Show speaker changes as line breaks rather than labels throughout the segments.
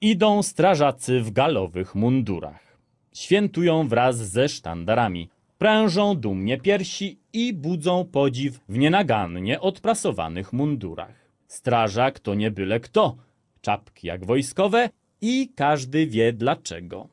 Idą strażacy w galowych mundurach. Świętują wraz ze sztandarami. Prężą dumnie piersi i budzą podziw w nienagannie odprasowanych mundurach. Strażak to nie byle kto. Czapki jak wojskowe i każdy wie dlaczego.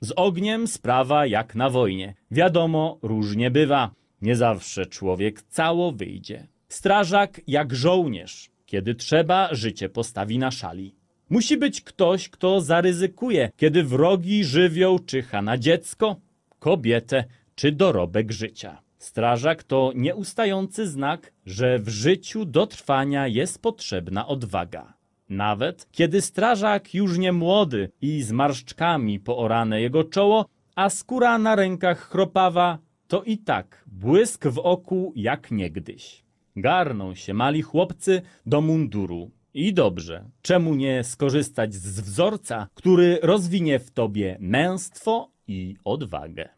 Z ogniem sprawa jak na wojnie. Wiadomo, różnie bywa. Nie zawsze człowiek cało wyjdzie. Strażak jak żołnierz. Kiedy trzeba, życie postawi na szali. Musi być ktoś, kto zaryzykuje, kiedy wrogi żywioł czyha na dziecko, kobietę czy dorobek życia. Strażak to nieustający znak, że w życiu do trwania jest potrzebna odwaga. Nawet kiedy strażak już nie młody i z marszczkami poorane jego czoło, a skóra na rękach chropawa, to i tak błysk w oku jak niegdyś. Garną się mali chłopcy do munduru. I dobrze, czemu nie skorzystać z wzorca, który rozwinie w tobie męstwo i odwagę?